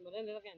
Kemudian dia kan.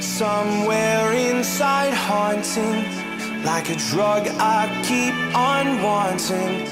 Somewhere inside haunting Like a drug I keep on wanting.